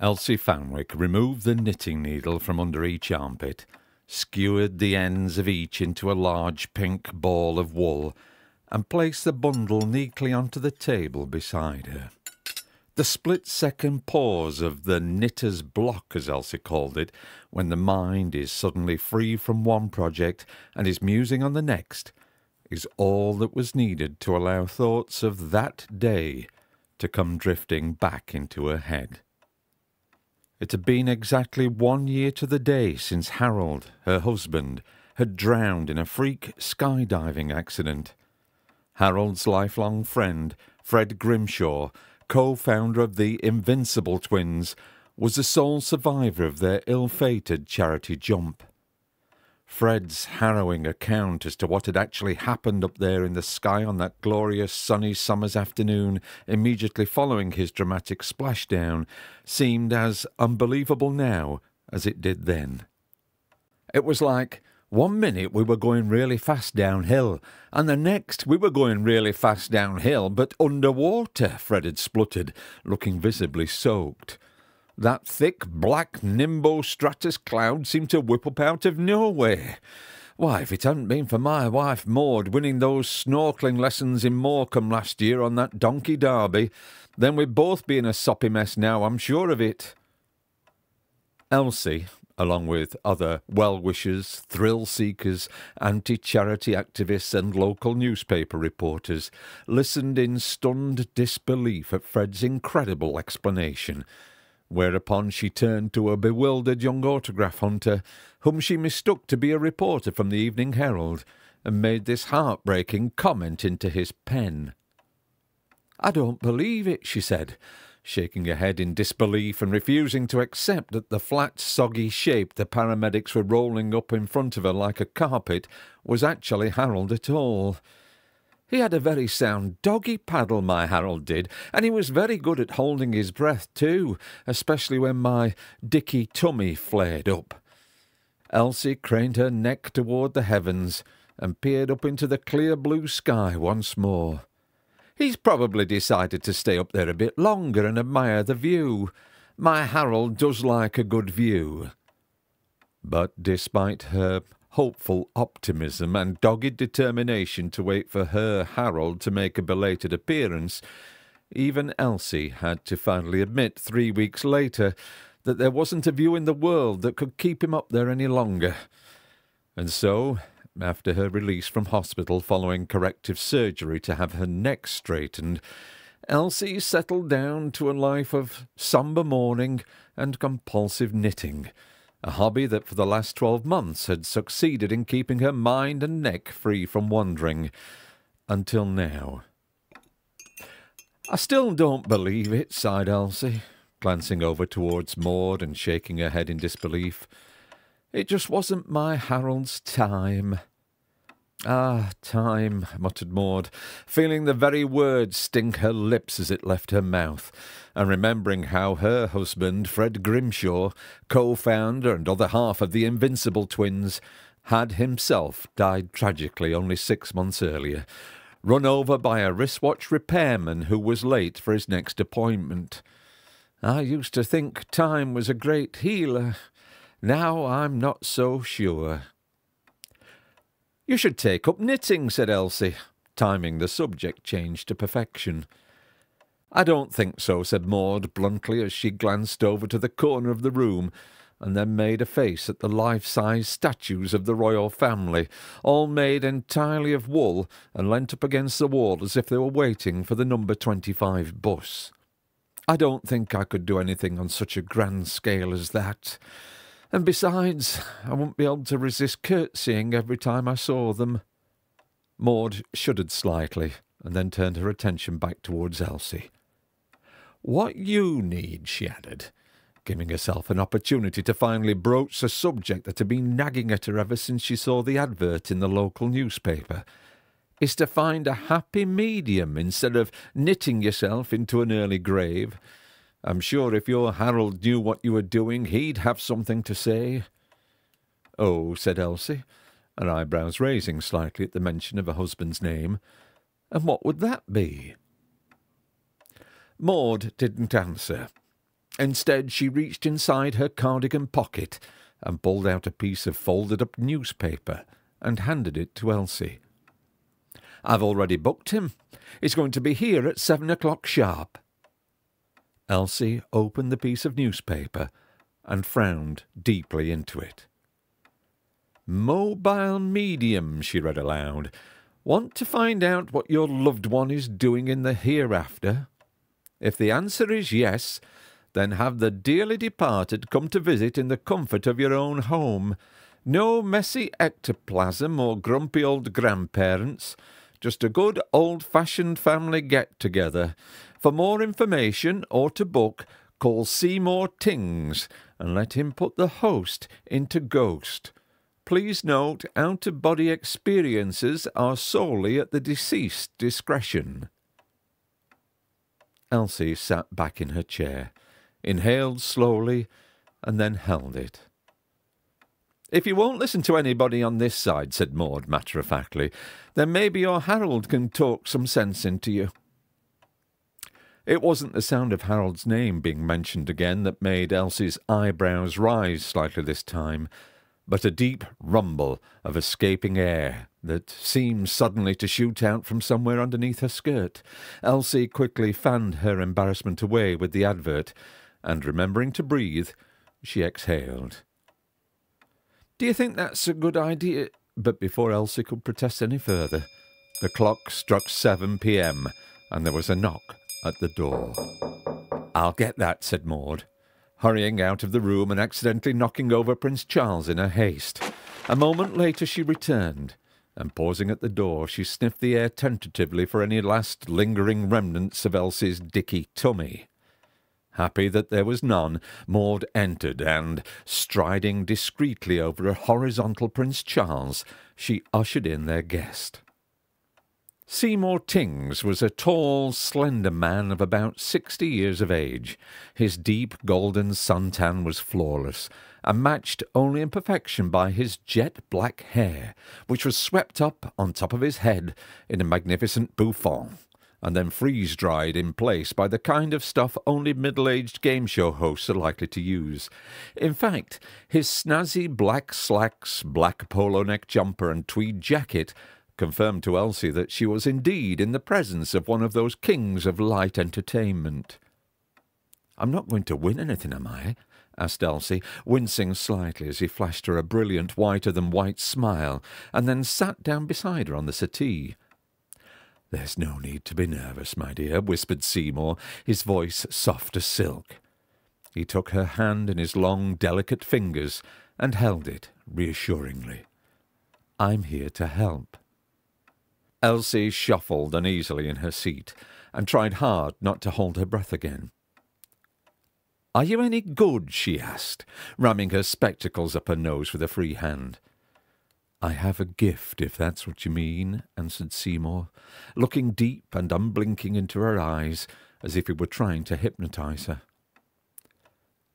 Elsie Fanwick removed the knitting needle from under each armpit, skewered the ends of each into a large pink ball of wool, and placed the bundle neatly onto the table beside her. The split second pause of the knitter's block, as Elsie called it, when the mind is suddenly free from one project and is musing on the next, is all that was needed to allow thoughts of that day to come drifting back into her head. It had been exactly one year to the day since Harold, her husband, had drowned in a freak skydiving accident. Harold's lifelong friend, Fred Grimshaw, co founder of the Invincible Twins, was the sole survivor of their ill fated charity jump. Fred's harrowing account as to what had actually happened up there in the sky on that glorious sunny summer's afternoon immediately following his dramatic splashdown seemed as unbelievable now as it did then. It was like one minute we were going really fast downhill, and the next we were going really fast downhill, but underwater, Fred had spluttered, looking visibly soaked. That thick, black nimbostratus cloud seemed to whip up out of nowhere. Why, if it hadn't been for my wife Maud winning those snorkelling lessons in Morecambe last year on that donkey derby, then we'd both be in a soppy mess now, I'm sure of it. Elsie, along with other well wishers, thrill seekers, anti charity activists, and local newspaper reporters, listened in stunned disbelief at Fred's incredible explanation whereupon she turned to a bewildered young autograph hunter, whom she mistook to be a reporter from the Evening Herald, and made this heartbreaking comment into his pen. I don't believe it, she said, shaking her head in disbelief and refusing to accept that the flat, soggy shape the paramedics were rolling up in front of her like a carpet was actually Harold at all. He had a very sound doggy paddle, my Harold did, and he was very good at holding his breath too, especially when my dicky tummy flared up. Elsie craned her neck toward the heavens and peered up into the clear blue sky once more. He's probably decided to stay up there a bit longer and admire the view. My Harold does like a good view. But despite her hopeful optimism and dogged determination to wait for her Harold to make a belated appearance, even Elsie had to finally admit three weeks later that there wasn't a view in the world that could keep him up there any longer. And so, after her release from hospital following corrective surgery to have her neck straightened, Elsie settled down to a life of sombre mourning and compulsive knitting a hobby that for the last twelve months had succeeded in keeping her mind and neck free from wandering. Until now. I still don't believe it, sighed Elsie, glancing over towards Maud and shaking her head in disbelief. It just wasn't my Harold's time. Ah, time, muttered Maud, feeling the very word stink her lips as it left her mouth, and remembering how her husband, Fred Grimshaw, co founder and other half of the Invincible Twins, had himself died tragically only six months earlier, run over by a wristwatch repairman who was late for his next appointment. I used to think time was a great healer. Now I'm not so sure. You should take up knitting, said Elsie, timing the subject change to perfection. I don't think so, said Maud bluntly as she glanced over to the corner of the room and then made a face at the life-size statues of the royal family, all made entirely of wool and leant up against the wall as if they were waiting for the number twenty-five bus. I don't think I could do anything on such a grand scale as that. And besides, I wouldn't be able to resist curtsying every time I saw them. Maud shuddered slightly, and then turned her attention back towards Elsie. What you need, she added, giving herself an opportunity to finally broach a subject that had been nagging at her ever since she saw the advert in the local newspaper, is to find a happy medium instead of knitting yourself into an early grave I'm sure if your Harold knew what you were doing, he'd have something to say. Oh, said Elsie, her eyebrows raising slightly at the mention of her husband's name. And what would that be? Maud didn't answer. Instead, she reached inside her cardigan pocket and pulled out a piece of folded up newspaper and handed it to Elsie. I've already booked him. He's going to be here at seven o'clock sharp. Elsie opened the piece of newspaper and frowned deeply into it. Mobile medium, she read aloud. Want to find out what your loved one is doing in the hereafter? If the answer is yes, then have the dearly departed come to visit in the comfort of your own home. No messy ectoplasm or grumpy old grandparents, just a good old-fashioned family get-together. For more information or to book, call Seymour Tings and let him put the host into ghost. Please note, out-of-body experiences are solely at the deceased's discretion. Elsie sat back in her chair, inhaled slowly, and then held it. If you won't listen to anybody on this side, said Maud matter-of-factly, then maybe your Harold can talk some sense into you. It wasn't the sound of Harold's name being mentioned again that made Elsie's eyebrows rise slightly this time but a deep rumble of escaping air that seemed suddenly to shoot out from somewhere underneath her skirt. Elsie quickly fanned her embarrassment away with the advert, and remembering to breathe, she exhaled. Do you think that's a good idea? But before Elsie could protest any further, the clock struck 7 p.m., and there was a knock at the door. I'll get that, said Maud hurrying out of the room and accidentally knocking over Prince Charles in her haste. A moment later she returned, and pausing at the door, she sniffed the air tentatively for any last lingering remnants of Elsie's dicky tummy. Happy that there was none, Maud entered, and, striding discreetly over a horizontal Prince Charles, she ushered in their guest. Seymour Tings was a tall, slender man of about sixty years of age. His deep golden suntan was flawless, and matched only in perfection by his jet black hair, which was swept up on top of his head in a magnificent bouffant, and then freeze-dried in place by the kind of stuff only middle-aged game show hosts are likely to use. In fact, his snazzy black slacks, black polo neck jumper, and tweed jacket confirmed to Elsie that she was indeed in the presence of one of those kings of light entertainment. I'm not going to win anything, am I? asked Elsie, wincing slightly as he flashed her a brilliant whiter-than-white smile, and then sat down beside her on the settee. There's no need to be nervous, my dear, whispered Seymour, his voice soft as silk. He took her hand in his long, delicate fingers and held it reassuringly. I'm here to help. Elsie shuffled uneasily in her seat and tried hard not to hold her breath again. Are you any good? she asked, ramming her spectacles up her nose with a free hand. I have a gift, if that's what you mean, answered Seymour, looking deep and unblinking into her eyes as if he were trying to hypnotize her.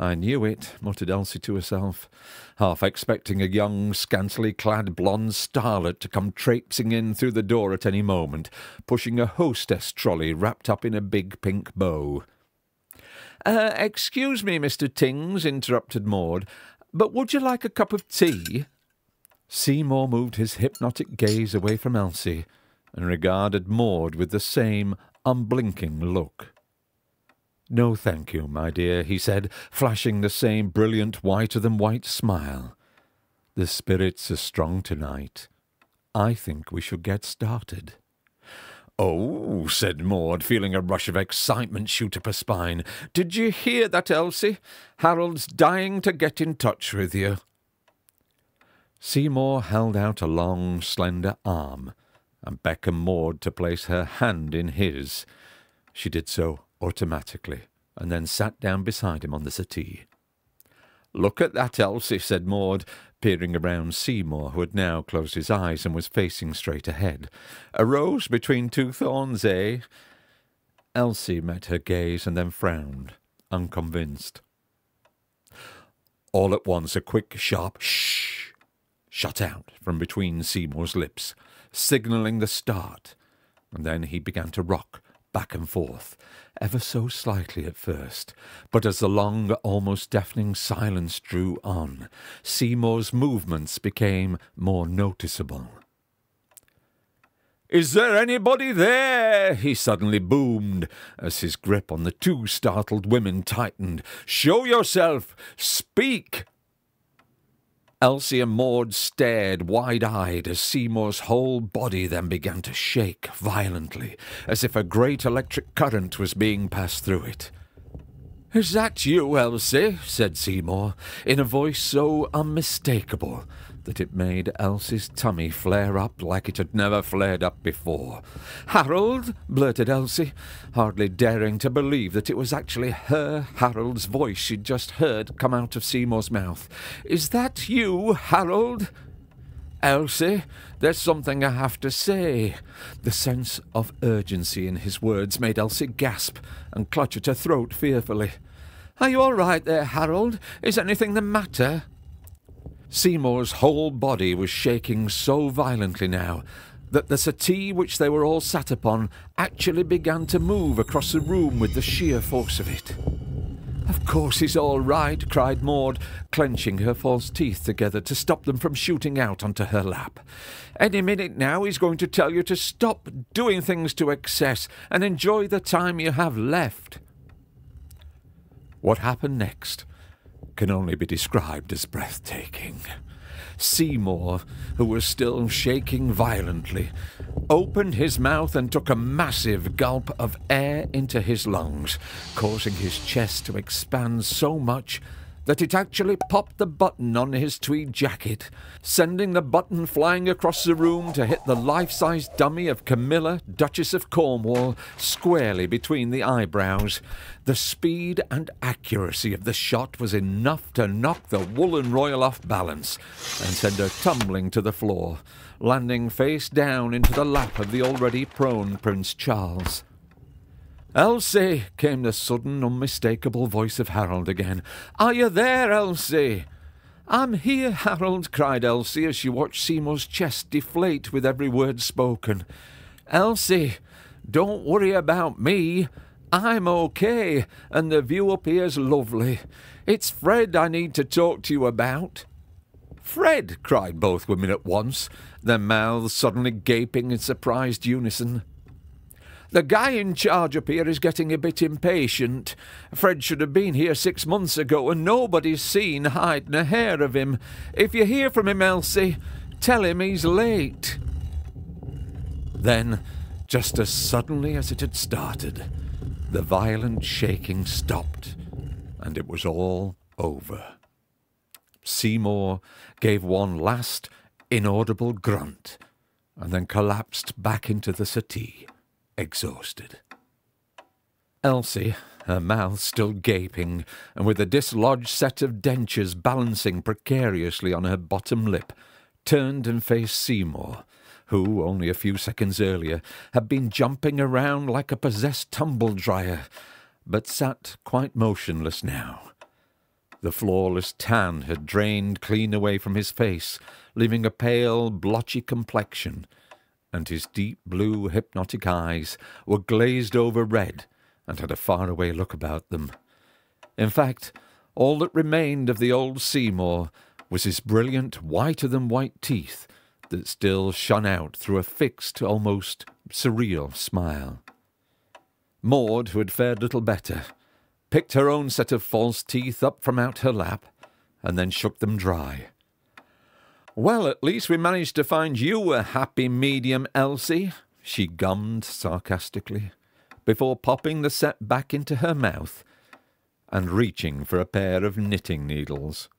I knew it, muttered Elsie to herself, half expecting a young, scantily clad blonde starlet to come traipsing in through the door at any moment, pushing a hostess trolley wrapped up in a big pink bow. Uh, excuse me, Mr. Tings, interrupted Maud, but would you like a cup of tea? Seymour moved his hypnotic gaze away from Elsie and regarded Maud with the same unblinking look. No, thank you, my dear, he said, flashing the same brilliant whiter-than-white smile. The spirits are strong tonight. I think we should get started. Oh, said Maud, feeling a rush of excitement shoot up her spine. Did you hear that, Elsie? Harold's dying to get in touch with you. Seymour held out a long, slender arm and beckoned Maud to place her hand in his. She did so automatically, and then sat down beside him on the settee. Look at that, Elsie, said Maud, peering around Seymour, who had now closed his eyes and was facing straight ahead. A rose between two thorns, eh? Elsie met her gaze and then frowned, unconvinced. All at once a quick, sharp shh shot out from between Seymour's lips, signalling the start, and then he began to rock back and forth, ever so slightly at first, but as the long, almost deafening silence drew on, Seymour's movements became more noticeable. Is there anybody there? he suddenly boomed, as his grip on the two startled women tightened. Show yourself! Speak! Elsie and Maud stared wide-eyed as Seymour's whole body then began to shake violently, as if a great electric current was being passed through it. Is that you, Elsie? said Seymour, in a voice so unmistakable that it made Elsie's tummy flare up like it had never flared up before. Harold, blurted Elsie, hardly daring to believe that it was actually her Harold's voice she'd just heard come out of Seymour's mouth. Is that you, Harold? Elsie, there's something I have to say. The sense of urgency in his words made Elsie gasp and clutch at her throat fearfully. Are you all right there, Harold? Is anything the matter? Seymour's whole body was shaking so violently now that the settee which they were all sat upon actually began to move across the room with the sheer force of it. Of course he's all right, cried Maud, clenching her false teeth together to stop them from shooting out onto her lap. Any minute now he's going to tell you to stop doing things to excess and enjoy the time you have left. What happened next can only be described as breathtaking. Seymour, who was still shaking violently, opened his mouth and took a massive gulp of air into his lungs, causing his chest to expand so much that it actually popped the button on his tweed jacket, sending the button flying across the room to hit the life-size dummy of Camilla, Duchess of Cornwall, squarely between the eyebrows. The speed and accuracy of the shot was enough to knock the woolen royal off balance and send her tumbling to the floor, landing face down into the lap of the already prone Prince Charles. Elsie, came the sudden, unmistakable voice of Harold again. Are you there, Elsie? I'm here, Harold, cried Elsie as she watched Seymour's chest deflate with every word spoken. Elsie, don't worry about me. I'm okay, and the view up here's lovely. It's Fred I need to talk to you about. Fred, cried both women at once, their mouths suddenly gaping in surprised unison. The guy in charge up here is getting a bit impatient. Fred should have been here six months ago, and nobody's seen hide nor hair of him. If you hear from him, Elsie, tell him he's late. Then, just as suddenly as it had started, the violent shaking stopped, and it was all over. Seymour gave one last inaudible grunt, and then collapsed back into the settee exhausted. Elsie, her mouth still gaping, and with a dislodged set of dentures balancing precariously on her bottom lip, turned and faced Seymour, who, only a few seconds earlier, had been jumping around like a possessed tumble dryer, but sat quite motionless now. The flawless tan had drained clean away from his face, leaving a pale, blotchy complexion, and his deep blue hypnotic eyes were glazed over red and had a faraway look about them. In fact, all that remained of the old Seymour was his brilliant whiter-than-white teeth that still shone out through a fixed, almost surreal smile. Maud, who had fared little better, picked her own set of false teeth up from out her lap, and then shook them dry. Well, at least we managed to find you a happy medium, Elsie, she gummed sarcastically, before popping the set back into her mouth and reaching for a pair of knitting needles.